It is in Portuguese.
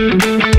Música